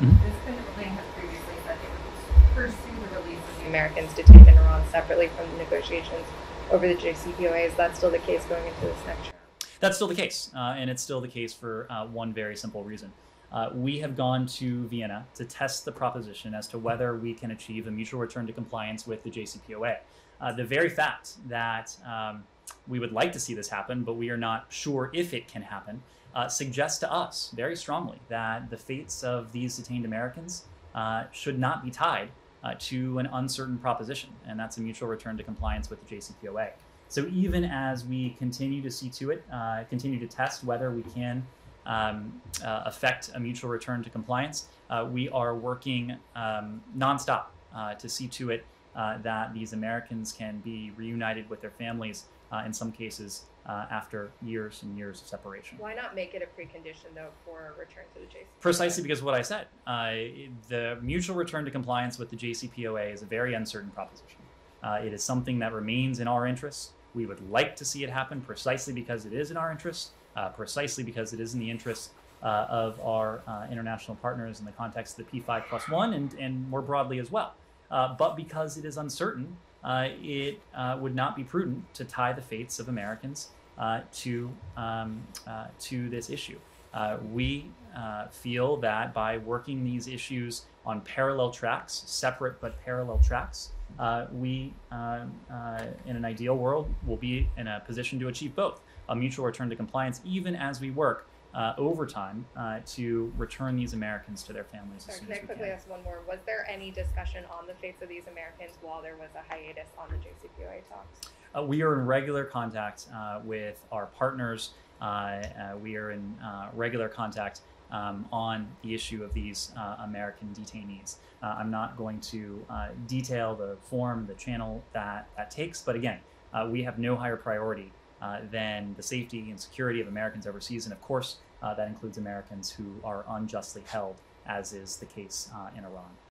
Iran. Mhm. This Kremlin has previously said it would pursue the release of the Americans detained in Iran separately from the negotiations over the JCPOA. Is that still the case going into this next round? That's still the case, uh, and it's still the case for uh, one very simple reason. Uh, we have gone to Vienna to test the proposition as to whether we can achieve a mutual return to compliance with the JCPOA. Uh, the very fact that um, we would like to see this happen, but we are not sure if it can happen, uh, suggests to us very strongly that the fates of these detained Americans uh, should not be tied uh, to an uncertain proposition, and that's a mutual return to compliance with the JCPOA. So even as we continue to see to it, uh, continue to test whether we can um, uh, affect a mutual return to compliance, uh, we are working um, nonstop to see to it uh, that these Americans can be reunited with their families, uh, in some cases uh, after years and years of separation. Why not make it a precondition, though, for a return to the JCPOA? Precisely because of what I said. Uh, the mutual return to compliance with the JCPOA is a very uncertain proposition. Uh, it is something that remains in our interests. We would like to see it happen precisely because it is in our interests, uh, precisely because it is in the interests uh, of our uh, international partners in the context of the P5 plus one and, and more broadly as well. Uh, but because it is uncertain, uh, it uh, would not be prudent to tie the fates of Americans uh, to, um, uh, to this issue. We feel that by working these issues on parallel tracks, separate but parallel tracks, we, in an ideal world, will be in a position to achieve both a mutual return to compliance, even as we work uh, overtime uh, to return these Americans to their families as Sorry, soon can I as we quickly can. ask one more? Was there any discussion on the fates of these Americans while there was a hiatus on the JCPOA talks? Uh, we are in regular contact uh, with our partners. Uh, uh, we are in uh, regular contact um, on the issue of these uh, American detainees. Uh, I'm not going to uh, detail the form, the channel that that takes, but again, uh, we have no higher priority than the safety and security of Americans overseas, and of course, uh, that includes Americans who are unjustly held, as is the case uh, in Iran.